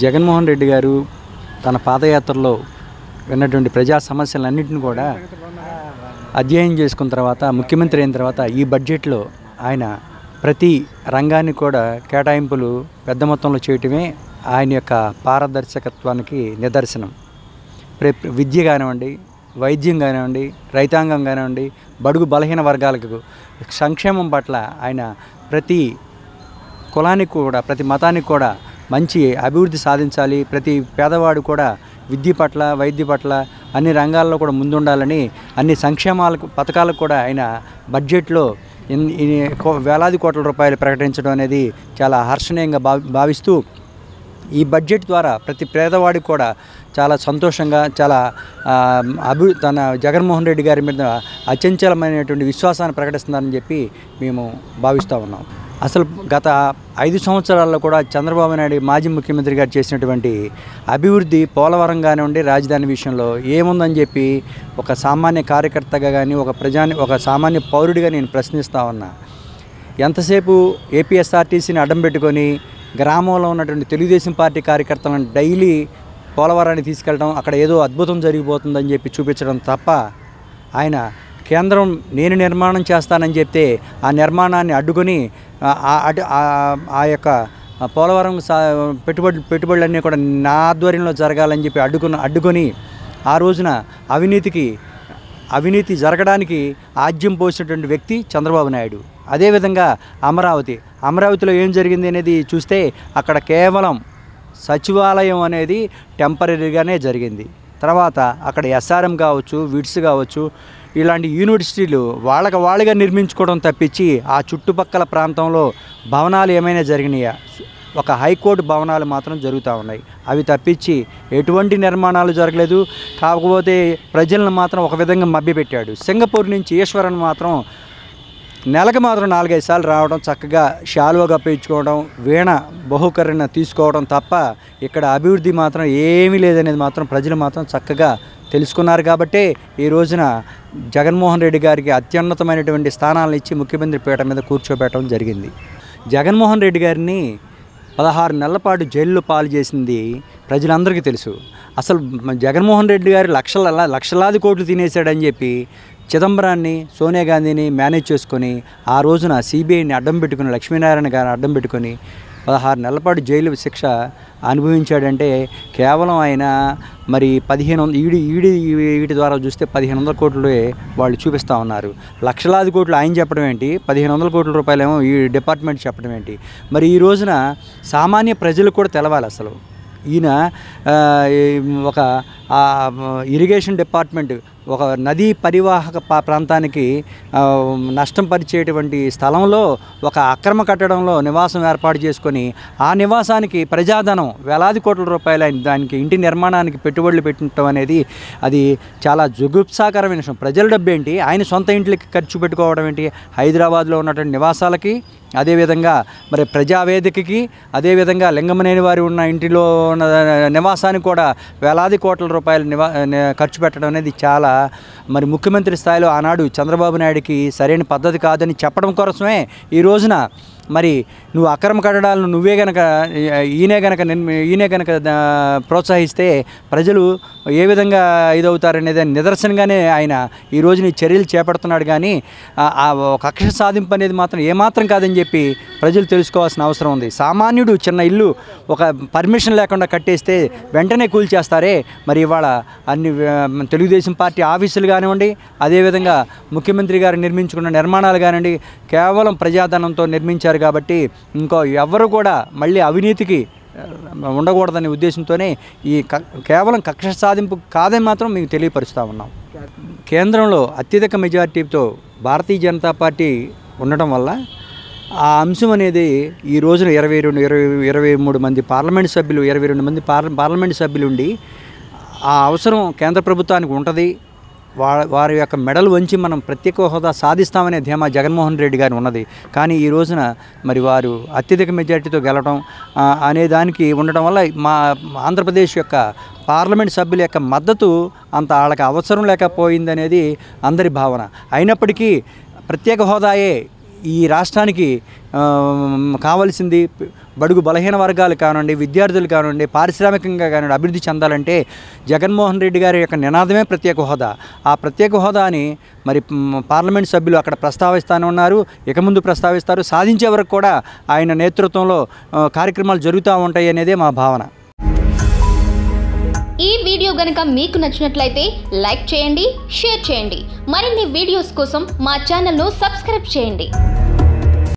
జగన్మోహన్ రెడ్డి గారు తన పాదయాత్రలో విన్నటువంటి ప్రజా సమస్యలన్నింటిని కూడా అధ్యయనం చేసుకున్న తర్వాత ముఖ్యమంత్రి అయిన తర్వాత ఈ బడ్జెట్లో ఆయన ప్రతి రంగాన్ని కూడా కేటాయింపులు పెద్ద మొత్తంలో చేయటమే ఆయన యొక్క పారదర్శకత్వానికి నిదర్శనం. ప్ర- విద్య కానివ్వండి వైద్యం కానివ్వండి రైతాంగం కానివ్వండి బడుగు బలహీన వర్గాలకు సంక్షేమం పట్ల ఆయన ప్రతి కులానికి కూడా ప్రతి మతానికి కూడా మంచి అభివృద్ధి సాధించాలి. ప్రతి పేదవాడు కూడా విద్య పట్ల వైద్య పట్ల అన్ని రంగాల్లో కూడా ముందుండాలని అన్ని సంక్షేమాలకు పథకాలకు కూడా ఆయన బడ్జెట్లో కో- వేలాది కోట్ల రూపాయలు ప్రకటించడం అనేది చాలా హర్షణీయంగా భావిస్తూ ఈ బడ్జెట్ ద్వారా ప్రతి పేదవాడికి కూడా చాలా సంతోషంగా చాలా అభి తన జగన్మోహన్ రెడ్డి గారి మీద అచంచలమైనటువంటి విశ్వాసాన్ని ప్రకటిస్తున్నారని చెప్పి మేము భావిస్తూ ఉన్నాం. అసలు గత ఐదు సంవత్సరాల్లో కూడా చంద్రబాబు నాయుడు మాజీ ముఖ్యమంత్రి గారు చేసినటువంటి అభివృద్ధి పోలవరం కానివ్వండి రాజధాని విషయంలో ఏముందని చెప్పి ఒక సామాన్య కార్యకర్తగా కానీ ఒక ప్రజాని ఒక సామాన్య పౌరుడిగా నేను ప్రశ్నిస్తా ఉన్నా. ఎంతసేపు ఏపీఎస్ఆర్టీసీని అడ్డం పెట్టుకొని గ్రామంలో ఉన్నటువంటి తెలుగుదేశం పార్టీ కార్యకర్తలను డైలీ పోలవరాన్ని తీసుకెళ్ళడం అక్కడ ఏదో అద్భుతం జరిగిపోతుందని చెప్పి చూపించడం తప్ప ఆయన కేంద్రం నేను నిర్మాణం చేస్తానని చెప్తే ఆ నిర్మాణాన్ని అడ్డుకొని ఆ- ఆ- అడ్డు- ఆ- యొక్క పోలవరం సా పెట్టుబడి పెట్టుబడులన్నీ కూడా నా ఆధ్వర్యంలో జరగాలని చెప్పి అడ్డుకుని అడ్డుకొని ఆ రోజున అవినీతికి అవినీతి జరగడానికి ఆజ్యం పోసినటువంటి వ్యక్తి చంద్రబాబు నాయుడు. అదేవిధంగా అమరావతి. అమరావతిలో ఏం జరిగింది అనేది చూస్తే అక్కడ కేవలం సచివాలయం అనేది టెంపరీగానే జరిగింది. తర్వాత అక్కడ ఎస్ఆర్ఎం కావచ్చు విడ్స్ కావచ్చు ఇలాంటి యూనివర్సిటీలు వాళ్ళకి వాళ్ళుగా నిర్మించుకోవడం తప్పించి ఆ చుట్టుపక్కల ప్రాంతంలో భవనాలు ఏమైనా జరిగినాయా? ఒక హైకోర్టు భవనాలు మాత్రం జరుగుతూ ఉన్నాయి. అవి తప్పించి ఎటువంటి నిర్మాణాలు జరగలేదు. కాకపోతే ప్రజలను మాత్రం ఒక విధంగా మభ్యపెట్టాడు. సింగపూర్ నుంచి ఈశ్వరన్ మాత్రం నెలకు మాత్రం నాలుగైదు సార్లు రావడం చక్కగా శాలువా కప్పించుకోవడం వీణ బహుకరణ తీసుకోవడం తప్ప ఇక్కడ అభివృద్ధి మాత్రం ఏమీ లేదనేది మాత్రం ప్రజలు మాత్రం చక్కగా తెలుసుకున్నారు. కాబట్టే ఈ రోజున జగన్మోహన్ రెడ్డి గారికి అత్యున్నతమైనటువంటి స్థానాలను ఇచ్చి ముఖ్యమంత్రి పీట మీద కూర్చోబెట్టడం జరిగింది. జగన్మోహన్ రెడ్డి గారిని పదహారు నెలల పాటు జైల్లో పాలు చేసింది ప్రజలందరికీ తెలుసు. అసలు జగన్మోహన్ రెడ్డి గారు లక్షల లక్షలాది కోట్లు తినేశాడని చెప్పి చిదంబరాన్ని సోనియా గాంధీని మేనేజ్ చేసుకొని ఆ రోజున సిబిఐని అడ్డం పెట్టుకుని లక్ష్మీనారాయణ గారిని అడ్డం పెట్టుకొని పదహారు నెలల పాటు జైలు శిక్ష అనుభవించాడంటే కేవలం ఆయన మరి పదిహేను వందల ఈడి ఈడి వీటి ద్వారా చూస్తే పదిహేను వందల కోట్లు వాళ్ళు చూపిస్తూ ఉన్నారు. లక్షలాది కోట్లు ఆయన చెప్పడం ఏంటి? పదిహేను వందల కోట్ల రూపాయలేమో ఈ డిపార్ట్మెంట్ చెప్పడం ఏంటి? మరి ఈ రోజున సామాన్య ప్రజలకు కూడా తెలవాలి అసలు. ఈయన ఒక ఇరిగేషన్ డిపార్ట్మెంట్ ఒక నదీ పరివాహక పా- ప్రాంతానికి నష్టం పరిచేటువంటి స్థలంలో ఒక అక్రమ కట్టడంలో నివాసం ఏర్పాటు చేసుకొని ఆ నివాసానికి ప్రజాధనం వేలాది కోట్ల రూపాయలు ఆయన దానికి ఇంటి నిర్మాణానికి పెట్టుబడులు పెట్టడం అనేది అది చాలా జుగుప్సాకరమైన విషయం. ప్రజల డబ్బు ఏంటి? ఆయన సొంత ఇంట్లకి ఖర్చు పెట్టుకోవడం ఏంటి? హైదరాబాద్లో ఉన్నటువంటి నివాసాలకి అదేవిధంగా మరి ప్రజావేదికకి అదేవిధంగా లింగమనేని వారి ఉన్న ఇంటిలో ఉన్న నివాసానికి కూడా వేలాది కోట్ల రూపాయలు నివా ఖర్చు పెట్టడం అనేది చాలా మరి ముఖ్యమంత్రి స్థాయిలో ఆనాడు చంద్రబాబు నాయుడికి సరైన పద్ధతి కాదని చెప్పడం కోసమే ఈ రోజున మరి నువ్వు అక్రమ కట్టడాలను నువ్వే గనక ఈయనే గనక ఈయనే గనక ప్రోత్సహిస్తే ప్రజలు ఏ విధంగా ఇదవుతారనేది నిదర్శనంగానే ఆయన ఈ రోజున ఈ చర్యలు చేపడుతున్నాడు. కానీ ఆ- ఒక కక్ష సాధింపు అనేది మాత్రం ఏమాత్రం కాదని చెప్పి ప్రజలు తెలుసుకోవాల్సిన అవసరం ఉంది. సామాన్యుడు చిన్న ఇల్లు ఒక పర్మిషన్ లేకుండా కట్టేస్తే వెంటనే కూల్చేస్తారే. మరి ఇవాళ అన్ని తెలుగుదేశం పార్టీ ఆఫీసులు కానివ్వండి అదేవిధంగా ముఖ్యమంత్రి గారు నిర్మించుకున్న నిర్మాణాలు కానివ్వండి కేవలం ప్రజాధనంతో నిర్మించారు కాబట్టి ఇంకో ఎవరు కూడా మళ్ళీ అవినీతికి ఉండకూడదనే ఉద్దేశంతోనే ఈ క- కేవలం కక్ష సాధింపు కాదని మాత్రం మీకు తెలియపరుస్తూ ఉన్నాం. కేంద్రంలో అత్యధిక మెజార్టీతో భారతీయ జనతా పార్టీ ఉండటం వల్ల ఆ అంశం అనేది ఈ రోజున ఇరవై రెండు ఇరవై ఇరవై మూడు మంది పార్లమెంట్ సభ్యులు ఇరవై రెండు మంది పార్ల పార్లమెంట్ సభ్యులు ఉండి ఆ అవసరం కేంద్ర ప్రభుత్వానికి ఉంటుంది. వారి యొక్క మెడలు వంచి మనం ప్రత్యేక హోదా సాధిస్తామనే ధీమా జగన్మోహన్ రెడ్డి గారు ఉన్నది. కానీ ఈ రోజున మరి వారు అత్యధిక మెజార్టీతో గెలవడం అనే దానికి ఉండడం వల్ల మా ఆంధ్రప్రదేశ్ యొక్క పార్లమెంట్ సభ్యుల యొక్క మద్దతు అంత వాళ్ళకి అవసరం లేకపోయిందనేది అందరి భావన. అయినప్పటికీ ప్రత్యేక హోదాయే ఈ రాష్ట్రానికి కావలసింది. బడుగు బలహీన వర్గాలు కానివ్వండి విద్యార్థులు కానివ్వండి పారిశ్రామికంగా కానివ్వండి అభివృద్ధి చెందాలంటే జగన్మోహన్ రెడ్డి గారి యొక్క నినాదమే ప్రత్యేక హోదా. ఆ ప్రత్యేక హోదాని మరి పార్లమెంట్ సభ్యులు అక్కడ ప్రస్తావిస్తానే ఉన్నారు. ఇక ముందు ప్రస్తావిస్తారు. సాధించే వరకు కూడా ఆయన నేతృత్వంలో కార్యక్రమాలు జరుగుతూ ఉంటాయి అనేదే మా భావన. ఈ వీడియో గనుక మీకు నచ్చినట్లయితే లైక్ చేయండి షేర్ చేయండి. మరిన్ని వీడియోస్ కోసం మా ఛానల్ను సబ్స్క్రైబ్ చేయండి.